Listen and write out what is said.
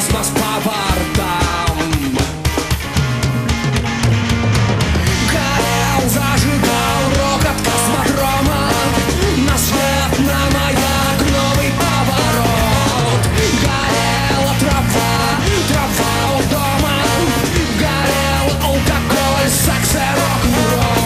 kosmos поворотом Горел, зажигал рокот космодрома. На свет, на маяк, новый поворот. Горела трава, трава у дома. Горел алкоголь, секс и рок-н-ролл.